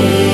me.